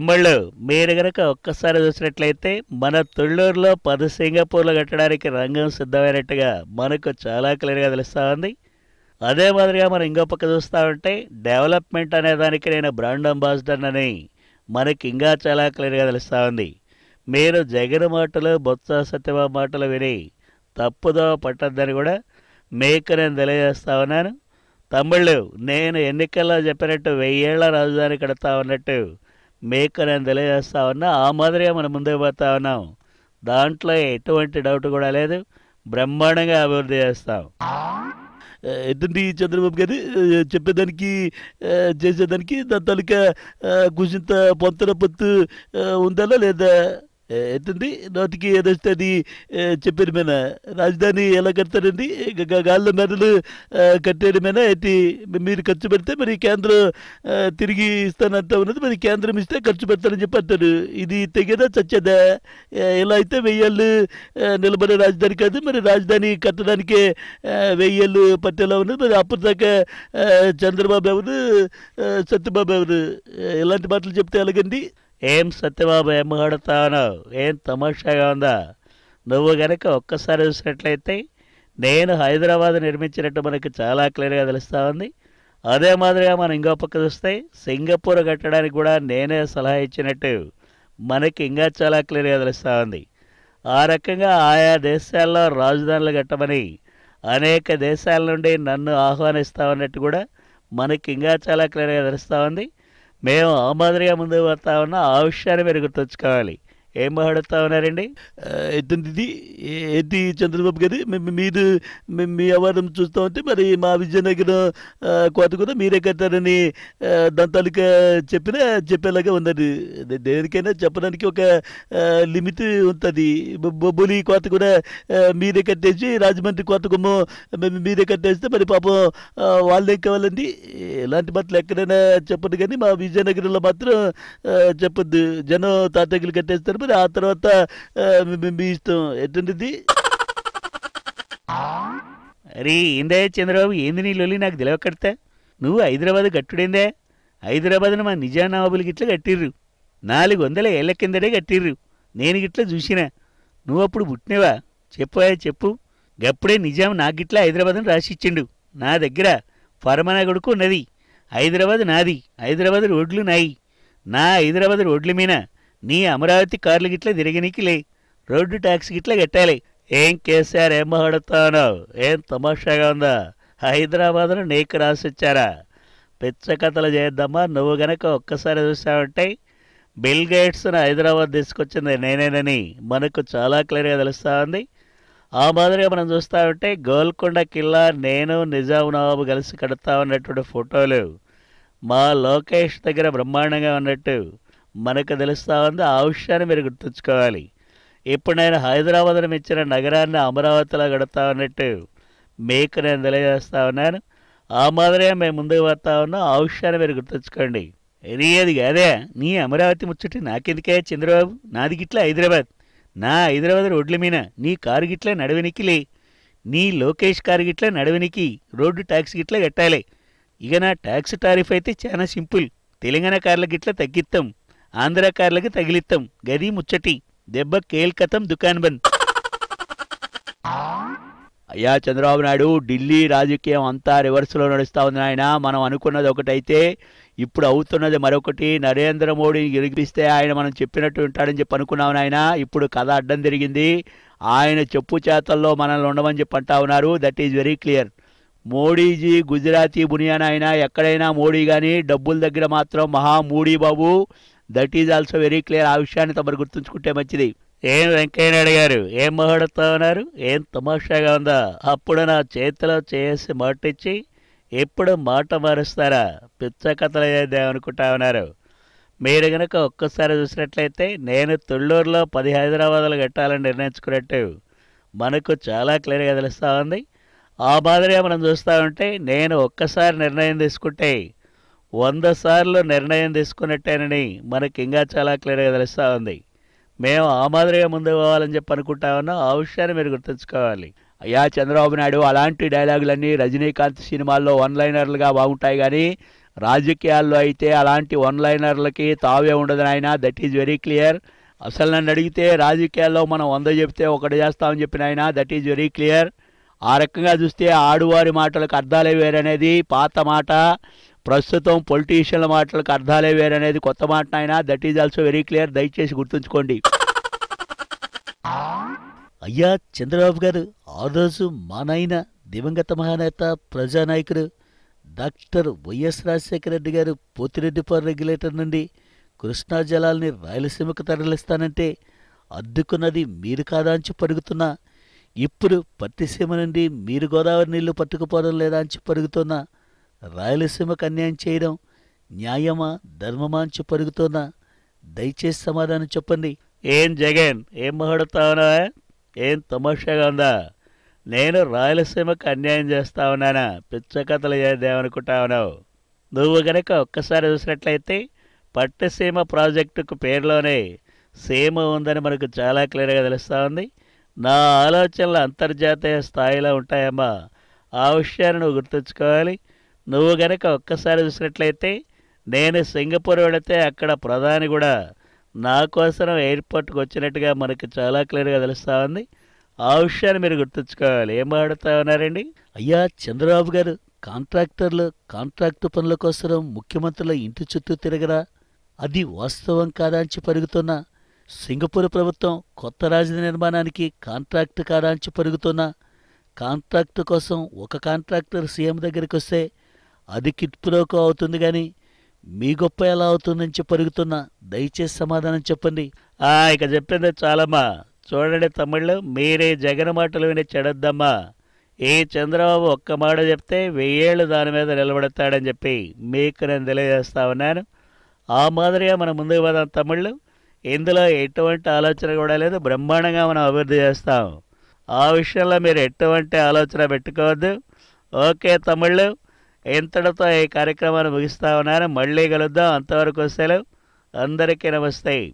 తమ్ముళ్ళు మీరు గనక ఒక్కసారి చూసినట్లయితే మన తొళ్ళూరులో పది సింగపూర్లు కట్టడానికి రంగం సిద్ధమైనట్టుగా మనకు చాలా క్లియర్గా తెలుస్తూ ఉంది. అదే మాదిరిగా మనం ఇంకో పక్క చూస్తూ ఉంటే డెవలప్మెంట్ అనే దానికి నేను బ్రాండ్ అంబాసిడర్ అని మనకి ఇంకా చాలా క్లియర్గా తెలుస్తూ ఉంది. మీరు జగన్ మాటలు బొత్స సత్యబాబు మాటలు విని తప్పుదో పట్టద్దని కూడా మీకు నేను తెలియజేస్తా ఉన్నాను. తమ్ముళ్ళు నేను ఎన్నికల్లో చెప్పినట్టు వెయ్యేళ్ళ రాజధాని కడతా ఉన్నట్టు మీకు తెలియజేస్తా ఉన్నా ఆ మాదిరిగా మనం ముందుకు పోతా ఉన్నాం. దాంట్లో ఎటువంటి డౌట్ కూడా లేదు. బ్రహ్మాండంగా అభివృద్ధి చేస్తాం. ఎదండి చంద్రబాబు గారు? చెప్పేదానికి చేసేదానికి దాని తాలూకా కుసింత పొంతన పొత్తు ఆ, ఉందా లేదా? ఎత్తండి నోటికి ఏదొస్తే అది చెప్పేయడమేనా రాజధాని ఎలా కడతారండి? గాల్లో మెదలు కట్టేయడమేనా ఏంటి? మీరు ఖర్చు పెడితే మరి కేంద్రం తిరిగి ఇస్తానంటా ఉన్నది మరి కేంద్రం ఇస్తే ఖర్చు పెడతానని చెప్పి అంటారు. ఇది తెగేదా చచ్చేదా? ఇలా అయితే వెయ్యేళ్ళు నిలబడే రాజధాని కాదు మరి రాజధాని కట్టడానికే ఆ, వెయ్యేళ్ళు పట్టేలా ఉన్నది మరి అప్పుడు దాకా చంద్రబాబు ఎవరు? సత్యబాబు ఎవరు? ఇలాంటి మాటలు చెప్తే ఎలాగండి? ఏం సత్యబాబు ఏం ఏం తమాషాగా ఉందా? నువ్వు గనక ఒక్కసారి చూసినట్లయితే నేను హైదరాబాద్ నిర్మించినట్టు మనకు చాలా క్లియర్గా తెలుస్తూ ఉంది. అదే మాదిరిగా మనం ఇంకో పక్క చూస్తే సింగపూర్ కట్టడానికి కూడా నేనే సలహా ఇచ్చినట్టు మనకి ఇంకా చాలా క్లియర్గా తెలుస్తూ ఉంది. ఆ రకంగా ఆయా దేశాల్లో రాజధానులు కట్టమని అనేక దేశాల నుండి నన్ను ఆహ్వానిస్తా ఉన్నట్టు కూడా మనకి ఇంకా చాలా క్లియర్గా తెలుస్తూ ఉంది. మేము ఆ మాదిరిగా ముందుకు పోతా ఉన్నా ఆ విషయాన్ని మీరు గుర్తుంచుకోవాలి. ఏం మాట్లాడుతూ ఉన్నారండి ఇది ఎత్తి చంద్రబాబు గారు మీ- మీరు మీ- మీ చూస్తూ ఉంటే మరి మా విజయనగరం కోత కూడా మీరే కట్టారని ఆ, చెప్పినా చెప్పేలాగా ఉన్నది. దేనికైనా చెప్పడానికి ఒక లిమిట్ ఉంటుంది. బొబ్బులి కోత కూడా మీరే కట్టేసి రాజమండ్రి కోత గుమ్మం మీరే కట్టేస్తే మరి పాపం ఆ, వాళ్ళేం కావాలండి? ఎలాంటి మాటలు ఎక్కడైనా చెప్పదు కానీ మా విజయనగరంలో మాత్రం చెప్పొద్దు. జనం తాతగిలు కట్టేస్తారు. మరి ఆ తర్వాత ఆ, మీ- ఇష్టం ఎటువంటిది? అరే ఏందే చంద్రబాబు? ఏంది నీ లొల్లి? నాకు తెలియకడతా నువ్వు హైదరాబాద్ గట్టుడేందే హైదరాబాద్ను మా నిజాం నవాబులు గిట్ల కట్టిర్రు. నాలుగు వందల ఏళ్ళ కిందడే కట్టిర్రు. నేను గిట్ల చూసినా. నువ్వు అప్పుడు పుట్టినవా? చెప్పా చెప్పు. గప్పుడే నిజాం నాకు గిట్ల హైదరాబాద్ను రాసిచ్చిండు. నా దగ్గర ఫర్మానా కొడుకు ఉన్నది. హైదరాబాద్ నాది. హైదరాబాద్ రోడ్లు నాయి. నా హైదరాబాద్ రోడ్ల మీద నీ అమరావతి కార్లు గిట్ల తిరిగినికిలే. రోడ్డు ట్యాక్స్ గిట్ల కట్టాలి. ఏం కేసీఆర్ ఏం మహడతానో ఏం తమాషాగా ఉందా? హైదరాబాద్ను నీకు రాసిచ్చారా పిచ్చ కథలు చేద్దామా? నువ్వు గనక ఒక్కసారి చూసావంటే బిల్ గేట్స్ను హైదరాబాద్ తీసుకొచ్చింది నేనేనని మనకు చాలా క్లియర్గా తెలుస్తూ ఉంది. ఆ మాదిరిగా మనం చూస్తూ ఉంటే గోల్కొండ కిల్లా నేను నిజాం నవాబు కలిసి కడతా ఉన్నటువంటి ఫోటోలు మా లోకేష్ దగ్గర బ్రహ్మాండంగా ఉన్నట్టు మనకు తెలుస్తూ ఉంది ఆ విషయాన్ని మీరు గుర్తుంచుకోవాలి. ఇప్పుడు నేను హైదరాబాద్ను మెచ్చిన నగరాన్ని అమరావతిలో కడతా ఉన్నట్టు మీకు నేను తెలియజేస్తా ఉన్నాను. ఆ మాదిరిగా మేము ముందుకు వస్తా ఉన్నాం ఆ విషయాన్ని మీరు గుర్తుంచుకోండి. ఇది కాదే నీ అమరావతి ముచ్చటి నాకెందుకే చంద్రబాబు? నాది గిట్ల హైదరాబాద్. నా హైదరాబాద్ రోడ్ల మీద నీ కారు గిట్ల నడవనికిలే నీ లోకేష్ కారు గిట్ల నడవనికి రోడ్డు ట్యాక్స్ గిట్ల కట్టాలి. ఇక నా ట్యాక్స్ టారిఫ్ అయితే చాలా సింపుల్. తెలంగాణ కార్ల గిట్ల తగ్గిస్తాం ఆంధ్రాకారులకు తగిలిత్తాం. గది ముచ్చటి. దెబ్బ కేల్కతం దుకాన్ బంద్. అయ్యా చంద్రబాబు నాయుడు ఢిల్లీ రాజకీయం అంతా రివర్స్లో నడుస్తూ ఉంది ఆయన మనం అనుకున్నది ఒకటైతే ఇప్పుడు అవుతున్నది మరొకటి. నరేంద్ర మోడీని గెలిపిస్తే ఆయన మనం చెప్పినట్టు ఉంటాడని చెప్పి అనుకున్నాం ఆయన ఇప్పుడు కథ అడ్డం తిరిగింది. ఆయన చెప్పు చేతల్లో మనల్ని ఉండమని చెప్పి అంటా ఉన్నారు. That is very clear Modiji Gujarati బునియాన్ అయినా ఎక్కడైనా మోడీ కానీ డబ్బుల దగ్గర మాత్రం మహా మోడీ బాబు that is also very clear ఆ విషయాన్ని తమరు గుర్తుంచుకుంటే మంచిది. ఏం వెంకయ్యనాయుడు గారు? ఏం మొహడతా ఉన్నారు? ఏం తమాషాగా ఉందా? అప్పుడు నా చేతిలో చేసి మాటిచ్చి ఎప్పుడు మాట మారుస్తారా? పిచ్చ కథలు చేద్దాం అనుకుంటా ఉన్నారు? మీరు గనక ఒక్కసారి చూసినట్లయితే నేను తొళ్ళూరులో పది హైదరాబాద్లు కట్టాలని నిర్ణయించుకున్నట్టు మనకు చాలా క్లియర్గా తెలుస్తూ ఉంది. ఆ మాదిరిగా మనం చూస్తూ ఉంటే నేను ఒక్కసారి నిర్ణయం తీసుకుంటే వంద సార్లు నిర్ణయం తీసుకున్నట్టేనని మనకి ఇంకా చాలా క్లియర్గా తెలుస్తూ ఉంది. మేము ఆ మాదిరిగా ముందుకు పోవాలని చెప్పి అనుకుంటామన్నా ఆ విషయాన్ని మీరు గుర్తుంచుకోవాలి. అయ్యా చంద్రబాబు నాయుడు అలాంటి డైలాగులన్నీ రజనీకాంత్ సినిమాల్లో వన్ లైనర్లుగా బాగుంటాయి కానీ రాజకీయాల్లో అయితే అలాంటి వన్ లైనర్లకి తావే ఉండదు నాయన. దట్ ఈజ్ వెరీ క్లియర్ అసలు నన్ను అడిగితే రాజకీయాల్లో మనం వంద చెప్తే ఒకటి చేస్తామని చెప్పిన ఆయన దట్ ఈజ్ వెరీ క్లియర్ ఆ రకంగా చూస్తే ఆడువారి మాటలకు అర్థాలే వేరనేది. పాత మాట ప్రస్తుతం పొలిటీషియన్ల మాటలకు అర్థాలే వేరనేది కొత్త మాట ఆయన that is also very clear దయచేసి గుర్తుంచుకోండి. అయ్యా చంద్రబాబు గారు ఆ రోజు మా నాయన దివంగత మహానేత ప్రజానాయకుడు డాక్టర్ వైఎస్ రాజశేఖర రెడ్డి గారు పోతిరెడ్డి పవర్ రెగ్యులేటర్ నుండి కృష్ణా జలాల్ని రాయలసీమకు తరలిస్తానంటే అద్దుకున్నది మీరు కాదా అని పరుగుతున్నా ఇప్పుడు పత్తిసీమ నుండి మీరు గోదావరి నీళ్ళు పట్టుకుపోవడం లేదా అని పరుగుతున్నా రాయలసీమకు అన్యాయం చేయడం న్యాయమా ధర్మమా అని పరుగుతున్నా దయచేసి సమాధానం చెప్పండి. ఏం జగన్ ఏం మహడతావునా? ఏం తమాషాగా ఉందా? నేను రాయలసీమకు అన్యాయం చేస్తా ఉన్నానా? పిచ్చ కథలు చేద్దామనుకుంటా ఉన్నావు. నువ్వు గనక ఒక్కసారి చూసినట్లయితే పట్టసీమ ప్రాజెక్టుకు పేరులోనే సీమ ఉందని మనకు చాలా క్లియర్గా తెలుస్తూ ఉంది. నా ఆలోచనలు అంతర్జాతీయ స్థాయిలో ఉంటాయమ్మా. ఆ విషయాన్ని నువ్వు గుర్తుంచుకోవాలి. నువ్వు గనక ఒక్కసారి చూసినట్లయితే నేను సింగపూర్ వెళితే అక్కడ ప్రధాని కూడా నా కోసం ఎయిర్పోర్ట్కి వచ్చినట్టుగా మనకు చాలా క్లియర్గా తెలుస్తూ ఉంది. ఆ విషయాన్ని మీరు గుర్తుంచుకోవాలి. ఏం ఆడుతా ఉన్నారండి? అయ్యా చంద్రబాబు గారు కాంట్రాక్టర్లు కాంట్రాక్టు పనుల కోసం ముఖ్యమంత్రుల ఇంటి చుట్టూ తిరగరా? అది వాస్తవం కాదాంచి అని పరుగుతున్నా? సింగపూర్ ప్రభుత్వం కొత్త రాజధాని నిర్మాణానికి కాంట్రాక్ట్ కాదాంచి అని పరుగుతున్నా? కాంట్రాక్ట్ కోసం ఒక కాంట్రాక్టర్ సీఎం దగ్గరికి వస్తే అది కిట్పురోకు అవుతుంది కానీ మీ గొప్ప ఎలా అవుతుందని పరుగుతున్నా దయచేసి సమాధానం చెప్పండి. ఆ ఇక చెప్పింది చాలమ్మా. చూడండి తమ్ముళ్ళు మీరే జగన్ మాటలు విని చెడద్దమ్మా. ఈ చంద్రబాబు ఒక్క మాట చెప్తే వెయ్యేళ్ళు దాని మీద నిలబడతాడని చెప్పి మీకు నేను తెలియజేస్తా ఉన్నాను. ఆ మాదిరిగా మనం ముందుకు పోదాం తమ్ముళ్ళు. ఇందులో ఎటువంటి ఆలోచన కూడా లేదు బ్రహ్మాండంగా మనం అభివృద్ధి చేస్తాం. ఆ విషయంలో మీరు ఎటువంటి ఆలోచన పెట్టుకోవద్దు. ఓకే తమ్ముళ్ళు. ఇంతటితో ఈ కార్యక్రమాన్ని ముగిస్తా ఉన్నాను. మళ్ళీ కలుద్దాం. అంతవరకు సెలవు. అందరికీ నమస్తే.